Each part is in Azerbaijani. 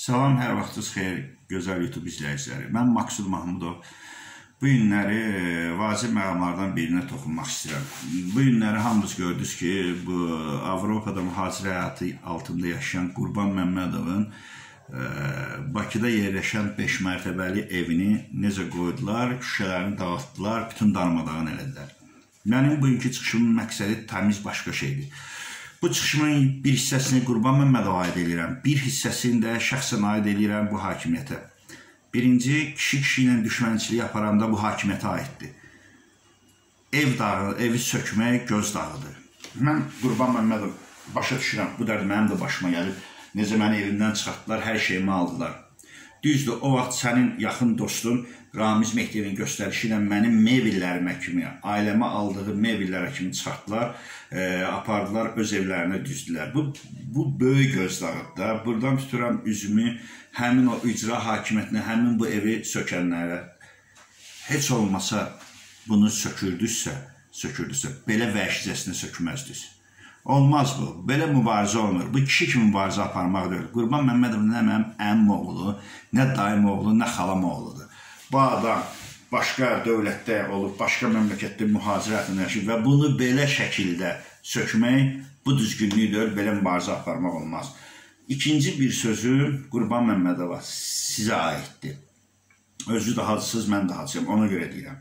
Salam, hər vaxtınız xeyir, gözəl YouTube izləyiciləri. Mən Maksud Mahmudov. Bu günləri e, vacib məqamlardan birinə toxunmaq istəyirəm. Bu günləri hamınız gördünüz ki, bu Avropada mühacir həyatı altında yaşayan Qurban Məmmədovun e, Bakıda yerləşən 5 mərtəbəli evini necə qoydular, şüşələrini dağıtdılar, bütün darmadağın elədilər. Mənim bugünkü çıxışımın məqsədi təmiz başqa şeydir. Bu çıxışımın bir hissəsini Qurban Məmmədova aid edirəm. Bir hissəsini də şəxsən aid edirəm bu hakimiyyətə. Birinci, kişi kişi ilə düşmənçilik aparanda bu hakimiyyətə aiddir. Ev dağı, evi sökmək göz dağıdır. Mən Qurban Məmmədov başa düşürəm, bu dərd mənim də başıma gəlib. Necə məni evimdən çıxartdılar, hər şeyimi aldılar. Düzdür, o vaxt sənin yaxın dostun Ramiz Mehdiyevin göstərişi ilə mənim mebellərimə kimi, ailəmə aldığı mebellərə kimi çıxartdılar, e, apardılar, öz evlərinə düzdülər. Bu, bu böyük gözdağıdır da. Buradan tuturam üzümü həmin o icra hakimiyyətinə, həmin bu evi sökənlərə. Heç olmasa bunu sökürdüzsə, sökürdüzsə, belə vəhşicəsinə sökməzdiniz. Olmaz bu. Belə mübarizə olmur. Bu kişi kimi mübarizə aparmaq deyil. Qurban Məmmədov nə mənim əmim oğlu, nə dayım oğlu, nə xalam oğludur bu adam başqa dövlətdə olub, başqa məmləkətdə mühacirətlə yaşayıb və bunu belə şəkildə sökmək bu düzgünlük deyil, belə mübarizə aparmaq olmaz. İkinci bir sözü Qurban Məmmədova sizə aiddir. Özü də hacısız, mən də hacıyam, ona görə deyirəm.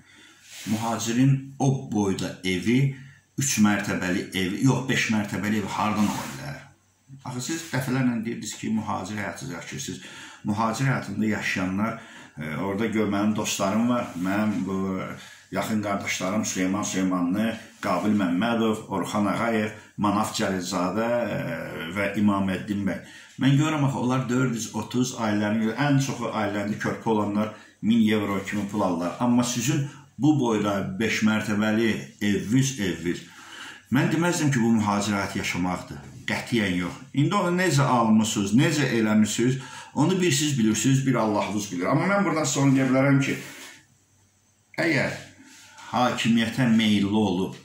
Mühacirin o boyda evi, 3 mərtəbəli evi, yox 5 mərtəbəli evi hardan ola bilər? Axı siz dəfələrlə deyirdiniz ki, mühacir həyatı yaşayırsınız. Mühacir həyatında yaşayanlar Orada gör mənim dostlarım var. Mənim bu yaxın qardaşlarım Süleyman Süleymanlı, Qabil Məmmədov, Orxan Ağayev, Manaf Cəlilzadə və İmaməddin bəy. Mən görürəm axı onlar 430 ailələrin ən çoxu ailəndə körpə olanlar 1000 evro kimi pul alırlar. Amma sizin bu boyda 5 mərtəbəli eviniz, eviniz. Mən deməzdim ki, bu mühacirət yaşamaqdır. Qətiyyən yox. İndi onu necə almısınız, necə eləmisiniz, onu bir siz bilirsiniz, bir Allahınız bilir. Amma mən buradan son deyə bilərəm ki, əgər hakimiyyətə meyilli olub,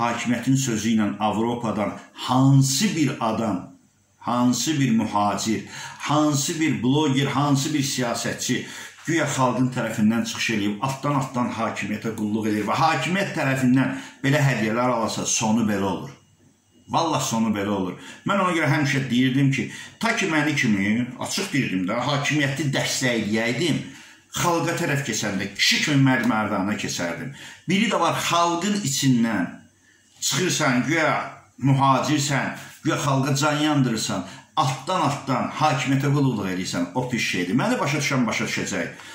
hakimiyyətin sözü ilə Avropadan hansı bir adam, hansı bir mühacir, hansı bir bloger, hansı bir siyasətçi güya xalqın tərəfindən çıxış eləyib, altdan-altdan hakimiyyətə qulluq edir və hakimiyyət tərəfindən belə hədiyyələr alasa sonu belə olur. Vallah sonu belə olur. Mən ona görə həmişə deyirdim ki, ta ki məni kimi, açıq deyirdim də, hakimiyyəti dəstəkləyəydim, xalqa tərəf keçəndə, kişi kimi mərd-mərdana keçərdim. Biri də var, xalqın içindən çıxırsan, güya mühacirsən, güya xalqa can yandırırsan, altdan-altdan hakimiyyətə qulluq edirsən, o pis şeydir. Məni başa düşən başa düşəcək.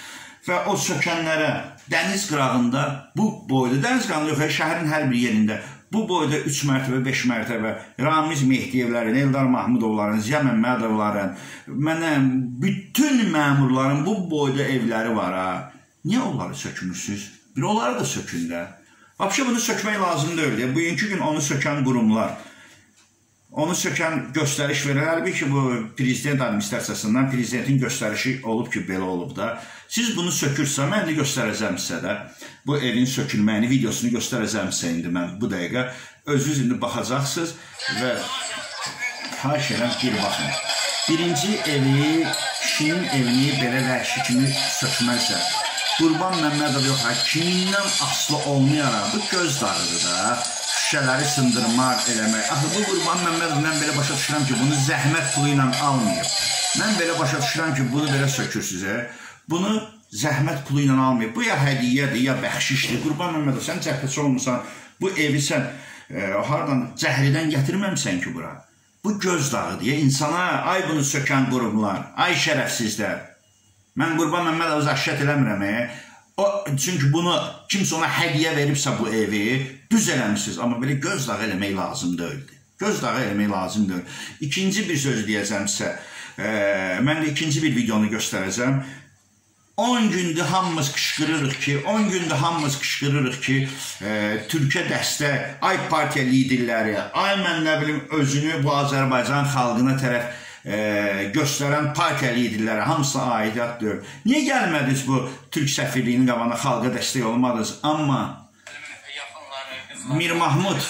Və o sökənlərə dəniz qırağında bu boyda, dəniz qırağında yox, şəhərin hər bir yerində Bu boyda 3 mərtəbə, 5 mərtəbə Ramiz Mehdiyevlərin, Eldar Mahmudovların, Ziya Məmmədovların, mənə bütün məmurların bu boyda evləri var ha. Niyə onları sökmürsüz? Bir onları da sökün də. Vəbşə bunu sökmək lazım deyil. Bugünkü gün onu sökən qurumlar, onu sökən göstəriş. Əlbəttə ki, bu prezident administrasiyasından prezidentin göstərişi olub ki, belə olub da. Siz bunu sökürsə, mən də göstərəcəm sizə də bu evin sökülməyini, videosunu göstərəcəm sizə indi mən bu dəqiqə. Özünüz indi baxacaqsınız və xahiş edirəm bir baxın. Birinci evi, kişinin evini belə vəhşi kimi sökməzsə, Qurban Məmmədov yox, kimindən asılı olmayaraq bu göz darıdır da şüşələri sındırmaq, eləmək. Axı bu Qurban Məmmədov mən belə başa düşürəm ki, bunu zəhmət pulu ilə almayıb. Mən belə başa düşürəm ki, bunu belə sökürsüz. Bunu zəhmət pulu ilə almayıb. Bu ya hədiyyədir, ya bəxşişdir. Qurban Məmmədov, sən cəhbəçi olmusan, bu evi sən e, hardan cəhridən gətirməmisən ki bura. Bu göz dağıdır ya insana, ay bunu sökən qurumlar, ay şərəfsizlər. Mən Qurban Məmmədov zəhşət eləmirəm. E. O, çünki bunu kimsə ona hədiyyə veribsə bu evi, düz eləmişsiniz. Amma belə göz dağı eləmək lazım deyildi. Göz dağı eləmək lazım deyil. İkinci bir söz deyəcəm sizə. E, mən də ikinci bir videonu göstərəcəm. 10 gündür hamımız qışqırırıq ki, 10 gündür hamımız qışqırırıq ki, e, Türkiyə dəstək, ay partiya liderləri, ay mən nə bilim özünü bu Azərbaycan xalqına tərəf e, göstərən partiya liderləri hamısına aidiyyətdir. Niyə gəlmədiniz bu Türk səfirliyinin qabağına xalqa dəstək olmadınız? Amma Mir Mahmud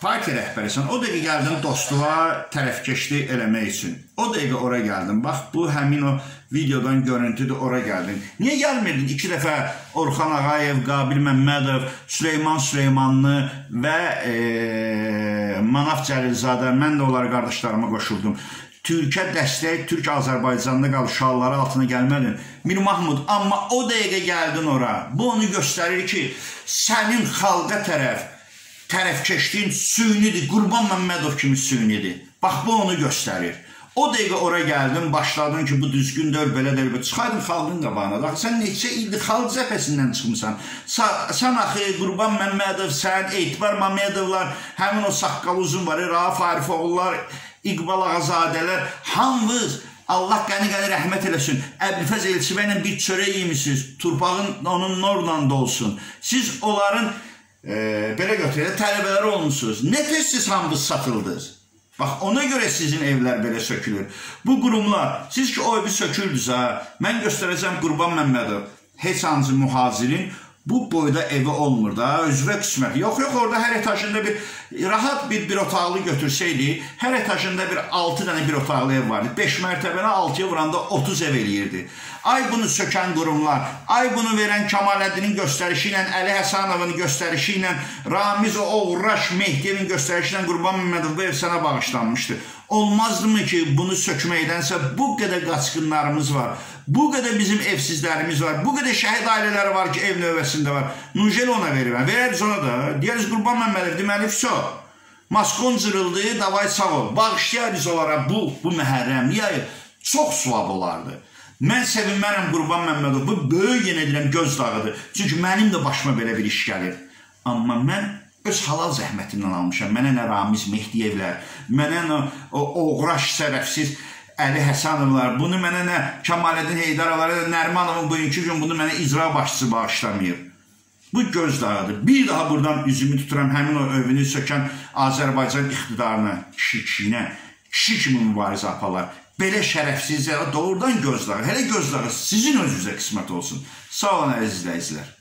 partiya rəhbərisən. O dəqiqə gəldin dostluğa tərəfkeşlik eləmək üçün. O dəqiqə ora gəldin. Bax bu həmin o videodan görüntüdür, ora gəldin. Niyə gəlmirdin 2 dəfə Orxan Ağayev, Qabil Məmmədov, Süleyman Süleymanlı və e, Manaf Cəlilzadə, mən də onlara qardaşlarıma qoşuldum. Türkə dəstək, Türk Azərbaycanda qal şalları altına gəlmədin. Mir Mahmud, amma o dəqiqə gəldin ora. Bu onu göstərir ki, sənin xalqa tərəf tərəfkeşliyin sünidir. Qurban Məmmədov kimi sünidir. Bax bu onu göstərir. O dəqiqə ora gəldin, başladın ki, bu düzgün deyil, belə deyil. Çıxaydın xalqın qabağına. Axı sən neçə ildir xalq cəbhəsindən çıxmısan. Sən axı Qurban Məmmədov, sən Etibar Məmmədovlar, həmin o saqqal uzun var, Rauf Arifoğullar, İqbal Ağazadələr, hamınız Allah qəni-qəni rəhmət eləsin. Əbülfəz Elçivə ilə bir çörək yemisiniz. Turpağın onun norla dolsun. Siz onların e, belə götürək, tələbələr olmusunuz. Nə tez-tez hamınız satıldınız? Bax, ona görə sizin evlər belə sökülür. Bu qurumlar, siz ki o evi söküldünüz ha, mən göstərəcəm Qurban Məmmədov, heç hansı mühazirin bu boyda evi olmur da, özvə qismət. Yox, yox, orada hər etajında bir rahat bir bir otaqlı götürsəydi, hər etajında bir 6 dənə bir otaqlı ev vardı. 5 mərtəbəni 6-ya vuranda 30 ev eləyirdi. Ay bunu sökən qurumlar, ay bunu verən Kamaləddinin göstərişi ilə, Əli Həsənovun göstərişi ilə, Ramiz Oğraş Mehdiyevin göstərişi ilə Qurban Məmmədov bu ev sənə bağışlanmışdı. Olmazdımı ki, bunu sökməkdənsə bu qədər qaçqınlarımız var. Bu qədər bizim evsizlərimiz var. Bu qədər şəhid ailələri var ki, ev növbəsində var. Nujel ona verirəm. Verəriz ona da. Deyəriz Qurban Məmmədov, deməli, fso. Maskon cırıldı, davay sağ ol. Bağışlayarız onlara bu, bu məhərrəm. Yayı, çox suab olardı. Mən sevinmərəm Qurban Məmmədov. Bu böyük yenə deyirəm göz dağıdır. Çünki mənim də başıma belə bir iş gəlir. Amma mən öz halal zəhmətimdən almışam. Mənə nə Ramiz Mehdiyevlər, mənə nə oğraş səbəbsiz Əli Həsənovlar, bunu mənə nə Kemaləddin Heydaralar, Nərmanovun bugünkü gün bunu mənə icra başçısı bağışlamayıb. Bu göz dağıdır. Bir daha buradan üzümü tuturam həmin o övünü sökən Azərbaycan iqtidarına, kişi kişiyinə, kişi kimi mübarizə aparlar. Belə şərəfsizlərə doğrudan göz dağı. Hələ göz dağı sizin özünüzə qismət olsun. Sağ olun əziz izləyicilər.